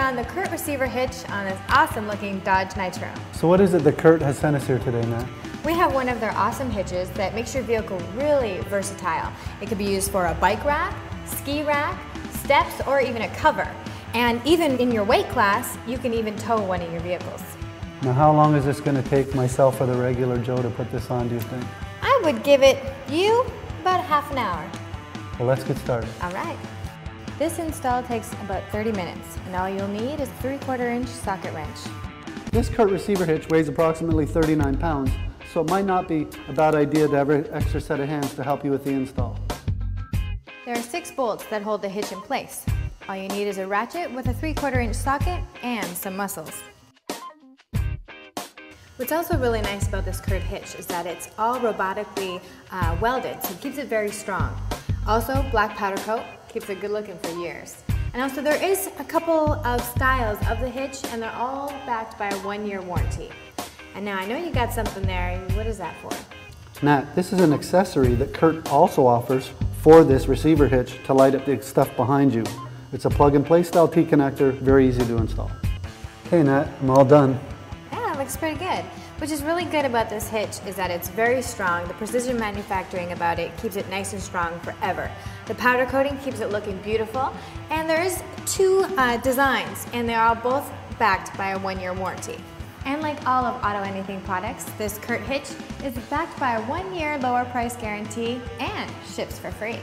on the Curt receiver hitch on this awesome looking Dodge Nitro. So what is it that Curt has sent us here today, Matt? We have one of their awesome hitches that makes your vehicle really versatile. It could be used for a bike rack, ski rack, steps, or even a cover. And even in your weight class, you can even tow one of your vehicles. Now how long is this going to take myself or the regular Joe to put this on, do you think? I would give it you about half an hour. Well, let's get started. All right. This install takes about 30 minutes, and all you'll need is a 3 quarter inch socket wrench. This Curt receiver hitch weighs approximately 39 pounds, so it might not be a bad idea to have an extra set of hands to help you with the install. There are six bolts that hold the hitch in place. All you need is a ratchet with a 3 quarter inch socket and some muscles. What's also really nice about this Curt hitch is that it's all robotically uh, welded, so it keeps it very strong. Also, black powder coat keeps it good looking for years. And also there is a couple of styles of the hitch and they're all backed by a one year warranty. And now I know you got something there, what is that for? Nat, this is an accessory that Curt also offers for this receiver hitch to light up the stuff behind you. It's a plug and play style T-connector, very easy to install. Okay Nat, I'm all done looks pretty good. Which is really good about this hitch is that it's very strong. The precision manufacturing about it keeps it nice and strong forever. The powder coating keeps it looking beautiful. And there's two uh, designs and they're both backed by a one-year warranty. And like all of AutoAnything products, this Curt hitch is backed by a one-year lower price guarantee and ships for free.